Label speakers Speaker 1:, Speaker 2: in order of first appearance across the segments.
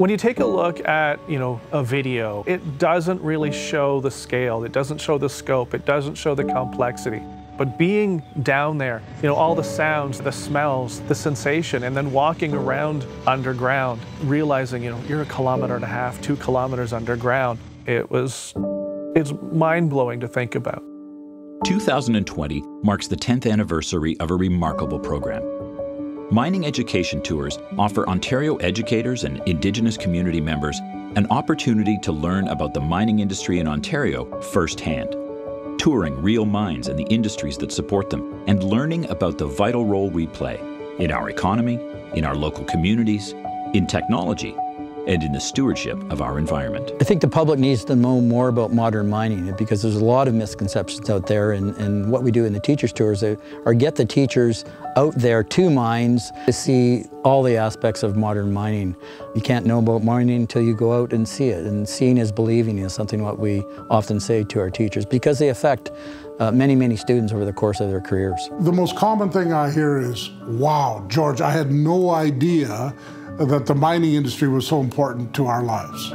Speaker 1: When you take a look at, you know, a video, it doesn't really show the scale, it doesn't show the scope, it doesn't show the complexity. But being down there, you know, all the sounds, the smells, the sensation, and then walking around underground, realizing, you know, you're a kilometer and a half, two kilometers underground, it was, it's mind blowing to think about.
Speaker 2: 2020 marks the 10th anniversary of a remarkable program. Mining education tours offer Ontario educators and Indigenous community members an opportunity to learn about the mining industry in Ontario firsthand, touring real mines and the industries that support them, and learning about the vital role we play in our economy, in our local communities, in technology, and in the stewardship of our environment.
Speaker 3: I think the public needs to know more about modern mining because there's a lot of misconceptions out there and, and what we do in the teachers tours are get the teachers out there to mines to see all the aspects of modern mining. You can't know about mining until you go out and see it and seeing is believing is something what we often say to our teachers because they affect uh, many, many students over the course of their careers.
Speaker 4: The most common thing I hear is, wow, George, I had no idea that the mining industry was so important to our lives.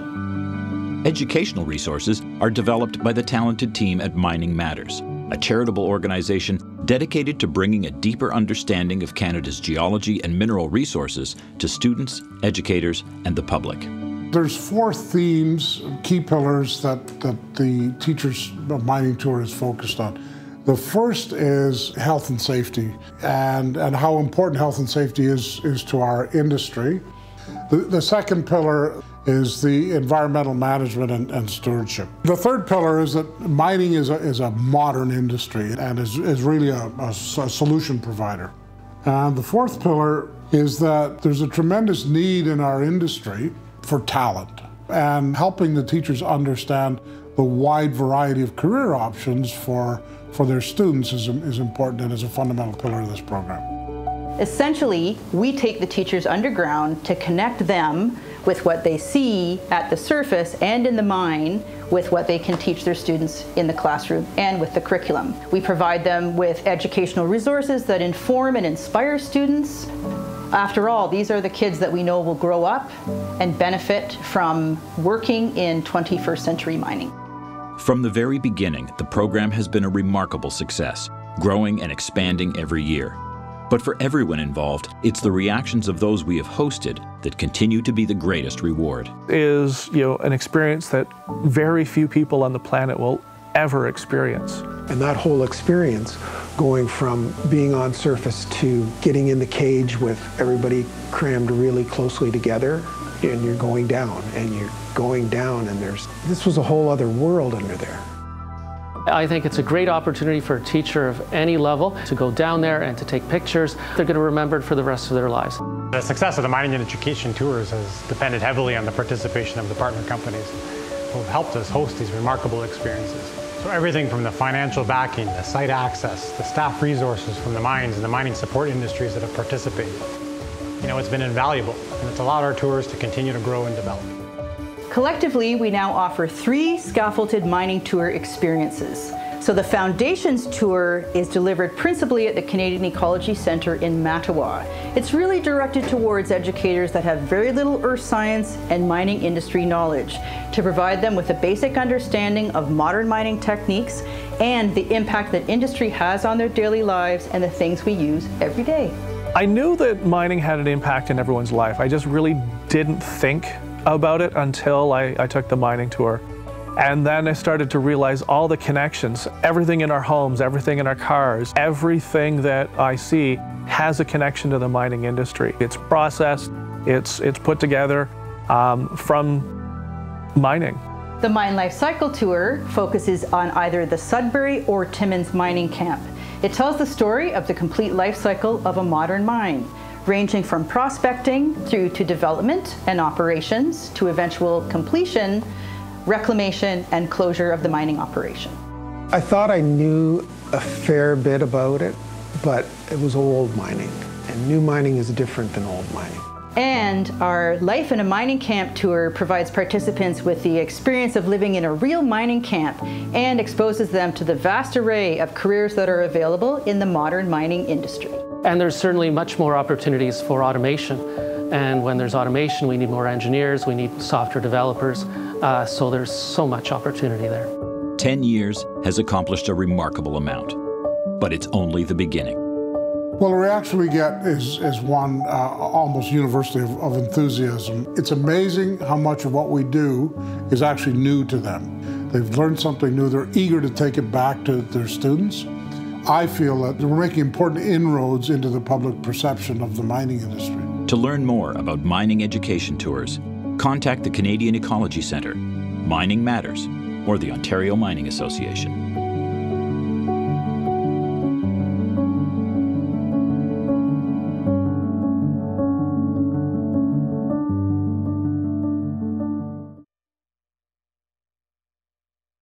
Speaker 2: Educational resources are developed by the talented team at Mining Matters, a charitable organization dedicated to bringing a deeper understanding of Canada's geology and mineral resources to students, educators, and the public.
Speaker 4: There's four themes, key pillars that, that the Teachers Mining Tour is focused on. The first is health and safety and, and how important health and safety is, is to our industry. The, the second pillar is the environmental management and, and, stewardship. The third pillar is that mining is a, is a modern industry and is, is really a, a, a solution provider. And the fourth pillar is that there's a tremendous need in our industry for talent and helping the teachers understand the wide variety of career options for, for their students is, is important and is a fundamental pillar of this program.
Speaker 5: Essentially, we take the teachers underground to connect them with what they see at the surface and in the mine with what they can teach their students in the classroom and with the curriculum. We provide them with educational resources that inform and inspire students. After all, these are the kids that we know will grow up and benefit from working in 21st century mining.
Speaker 2: From the very beginning, the program has been a remarkable success, growing and expanding every year. But for everyone involved, it's the reactions of those we have hosted that continue to be the greatest reward.
Speaker 1: Is, you know, an experience that very few people on the planet will ever experience.
Speaker 6: And that whole experience, going from being on surface to getting in the cage with everybody crammed really closely together, and you're going down, and you're going down, and there's, this was a whole other world under there.
Speaker 7: I think it's a great opportunity for a teacher of any level to go down there and to take pictures. They're going to remember it for the rest of their lives.
Speaker 8: The success of the mining and education tours has depended heavily on the participation of the partner companies who have helped us host these remarkable experiences. So everything from the financial backing, the site access, the staff resources from the mines and the mining support industries that have participated. You know, it's been invaluable and it's allowed our tours to continue to grow and develop.
Speaker 5: Collectively, we now offer three scaffolded mining tour experiences. So the Foundations Tour is delivered principally at the Canadian Ecology Centre in Mattawa. It's really directed towards educators that have very little earth science and mining industry knowledge to provide them with a basic understanding of modern mining techniques and the impact that industry has on their daily lives and the things we use every day.
Speaker 1: I knew that mining had an impact in everyone's life. I just really didn't think about it until I, I took the mining tour. And then I started to realize all the connections, everything in our homes, everything in our cars, everything that I see has a connection to the mining industry. It's processed, it's, it's put together um, from mining.
Speaker 5: The Mine Life Cycle Tour focuses on either the Sudbury or Timmins mining camp. It tells the story of the complete life cycle of a modern mine ranging from prospecting through to development and operations to eventual completion, reclamation, and closure of the mining operation.
Speaker 6: I thought I knew a fair bit about it, but it was old mining, and new mining is different than old mining.
Speaker 5: And our Life in a Mining Camp tour provides participants with the experience of living in a real mining camp and exposes them to the vast array of careers that are available in the modern mining industry.
Speaker 7: And there's certainly much more opportunities for automation. And when there's automation, we need more engineers, we need software developers. Uh, so there's so much opportunity there.
Speaker 2: 10 years has accomplished a remarkable amount, but it's only the beginning.
Speaker 4: Well, the reaction we get is, is one uh, almost universally of, of enthusiasm. It's amazing how much of what we do is actually new to them. They've learned something new, they're eager to take it back to their students. I feel that we're making important inroads into the public perception of the mining industry.
Speaker 2: To learn more about mining education tours, contact the Canadian Ecology Centre, Mining Matters, or the Ontario Mining Association.